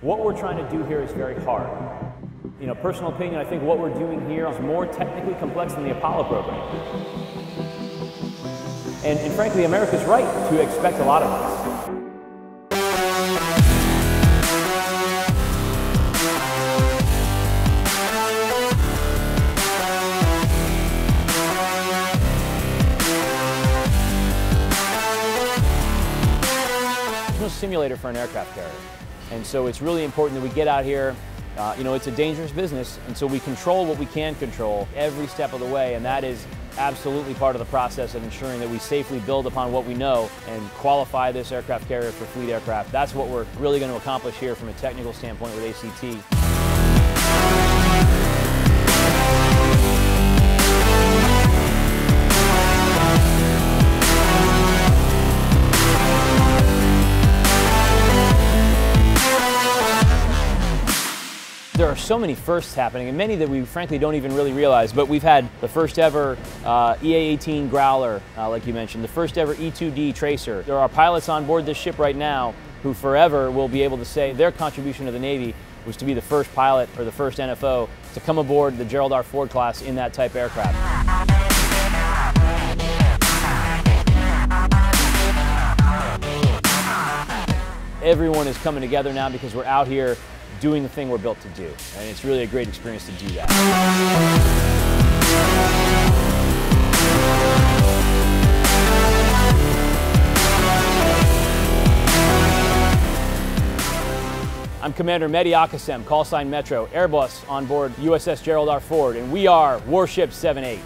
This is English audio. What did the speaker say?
What we're trying to do here is very hard. You know, personal opinion, I think what we're doing here is more technically complex than the Apollo program. And, and frankly, America's right to expect a lot of us. Simulator for an aircraft carrier. And so it's really important that we get out here. Uh, you know, it's a dangerous business, and so we control what we can control every step of the way, and that is absolutely part of the process of ensuring that we safely build upon what we know and qualify this aircraft carrier for fleet aircraft. That's what we're really going to accomplish here from a technical standpoint with ACT. There are so many firsts happening, and many that we frankly don't even really realize. But we've had the first ever uh, EA-18 Growler, uh, like you mentioned, the first ever E-2D Tracer. There are pilots on board this ship right now who forever will be able to say their contribution to the Navy was to be the first pilot or the first NFO to come aboard the Gerald R. Ford class in that type aircraft. Everyone is coming together now because we're out here doing the thing we're built to do. And it's really a great experience to do that. I'm Commander Mehdi Akasem, call sign Metro, Air Boss on board USS Gerald R. Ford, and we are Warship 78.